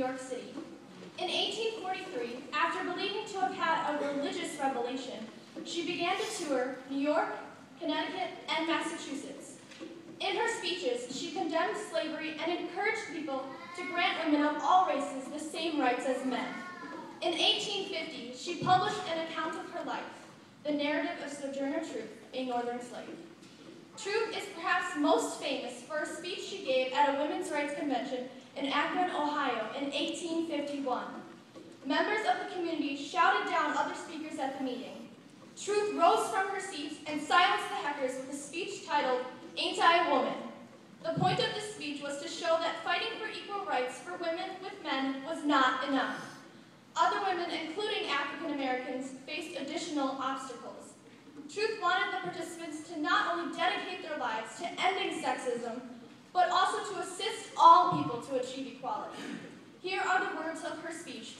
York City. In 1843, after believing to have had a religious revelation, she began to tour New York, Connecticut, and Massachusetts. In her speeches, she condemned slavery and encouraged people to grant women of all races the same rights as men. In 1850, she published an account of her life, The Narrative of Sojourner Truth, a Northern Slave. Truth is perhaps most famous for a speech she gave at a women's rights convention in Akron, Ohio in 1851. Members of the community shouted down other speakers at the meeting. Truth rose from her seat and silenced the heckers with a speech titled, Ain't I a Woman? The point of this speech was to show that fighting for equal rights for women with men was not enough. Other women, including African Americans, faced additional obstacles. Truth wanted the participants to not only dedicate their lives to ending sexism, but also to assist here are the words of her speech.